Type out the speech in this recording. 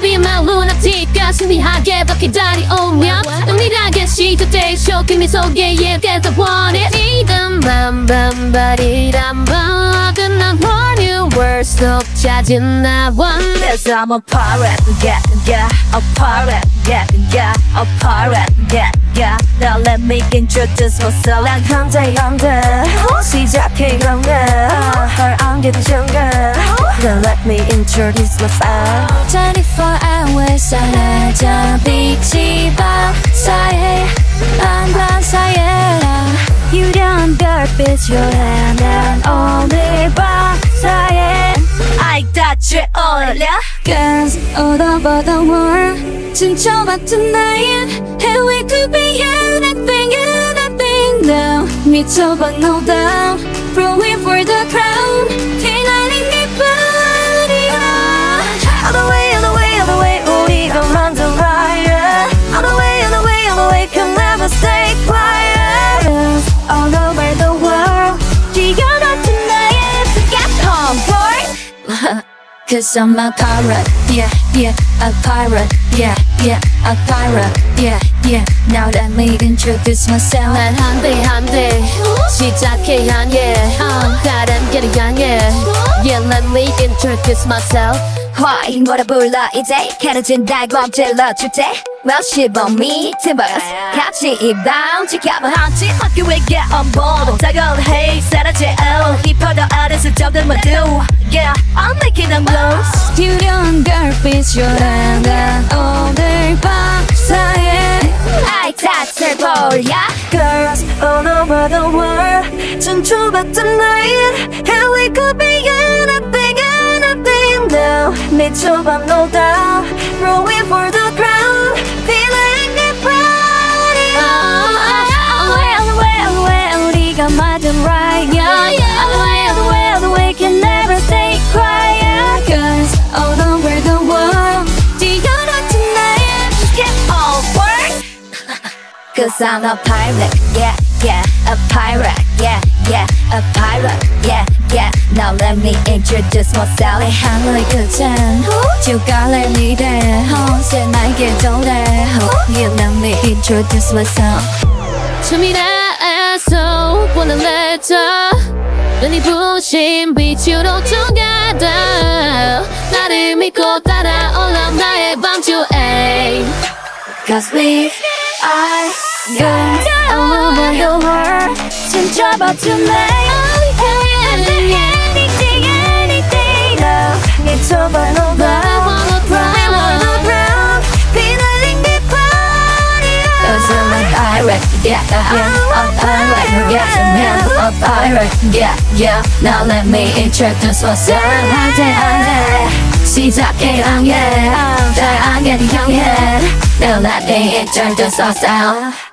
be my lunatic가 신비하게 더 기다려오면 은밀하게 시도돼 쇼킹 네 속에 yeah that's I want it 이름만 반발이란 말은 난 whole new world 속 찾은 나 one Yes, I'm a pirate, yeah, yeah, a pirate, yeah, yeah, a pirate, yeah, yeah. Now let me introduce myself. 난 현재 현재 시작해 현재 널 안개도 현재 Now let me introduce myself. 24 hours 사라져 빛이 밤사이에 밤밤 사이에 유려한 별빛 요래 난 오늘 밤 사이에 I got you 어울려. Cause all over the world 진초봐 tonight And we could be anything anything now 미쳐봐 no doubt Throwing for the crown Cause I'm a pirate, yeah, yeah, a pirate, yeah, yeah, a pirate, yeah, yeah. Now let me introduce myself. 난 한대 한대 시작해 향해, 다른 길을 향해. Yeah, let me introduce myself. 화이 뭐라 불러 이제 캐러진 달광 질러줄 때 Well 시범 밑에 버스 같이 입다운 지켜봐 한치 학교 we get on board 다가올 hey 사라져 힙하다 아래서 점들 모두 Yeah I'm making them blows 유려한 별빛 요란한 오늘 밤 사이에 I touch 보려 Girls all over the world 춤추봐 tonight And we could be anything anything now 미쳐봐 no doubt Cause I'm a pirate, yeah, yeah, a pirate, yeah, yeah, a pirate, yeah, yeah. Now let me introduce myself. 하늘의 끝엔 주가를 미래, 언제 날개 돌에. You let me introduce myself. 춤이라서 보는 letter 눈이 부신 빛으로 together 나를 믿고 따라올라 나의 밤주에 Cause we are young all over the world. 춤춰봐 tonight. Anything, anything, anything. now. 미쳐봐 no doubt. Running on the ground. 비날린 게 party. Cause I'm a pirate, yeah, yeah, a pirate, yeah, yeah, a pirate, yeah, yeah. Now let me introduce myself. 한대 한대 시작해 향해, 잘 안개 향해. Now let me introduce myself.